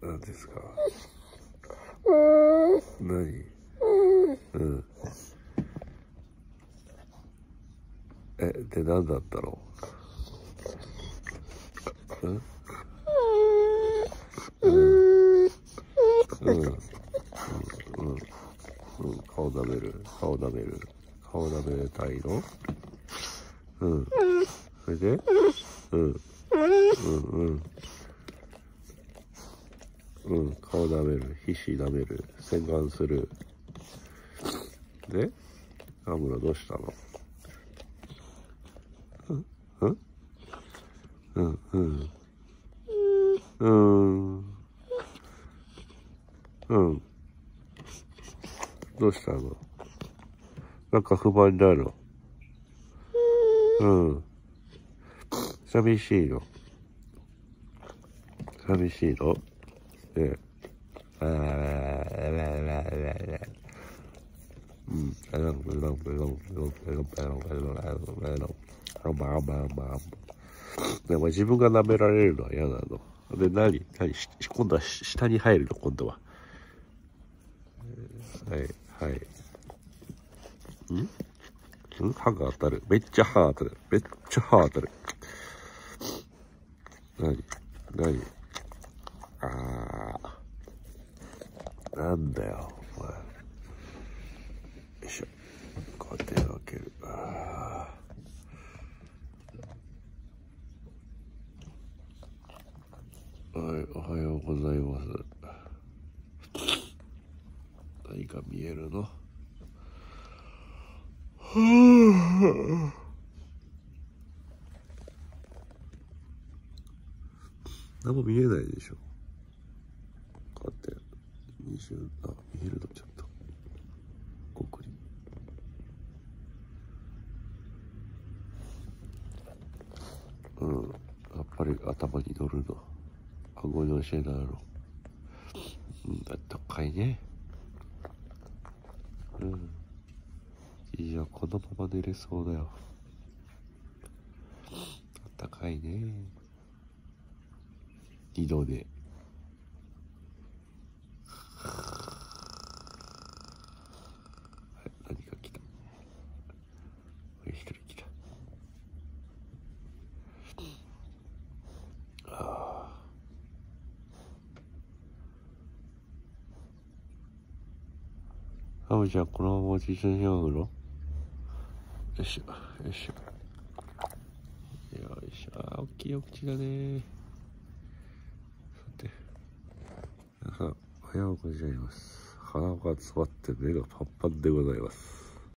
ですか？何うん。えで何だったの？うん。うん。うん。うん。うん。顔舐める。顔舐める。顔舐めたいの？うん。それで？うん。うん。うんうん顔舐める。皮脂舐める。洗顔する。でアムロどうしたの？うんうん。うんうん。うん。どうしたの？なんか不満なの？うん。寂しいの？寂しいの？うん。うん。でも自分が舐められるのは嫌なの。で、何？何？今度は下に入るの、今度は。はい、はい。ん？歯が当たる。めっちゃ歯当たる。めっちゃ歯当たる。何？何？なんだよ、お前。よいしょ。こうやって開ける。あはい、おはようございます。何か見えるの？何も見えないでしょ20あ見えるのちょっとこっくりうんやっぱり頭に乗るの顎に教えなろうんあったかいねうんいやこのまま寝れそうだよあったかいね二度で。ハムちゃん、このまま一緒に読むのよいしょ、よいしょ。よいしょ、あー、大きいお口だねさて、皆さん、おはようございます。鼻が詰まって目がパンパンでございます。